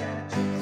far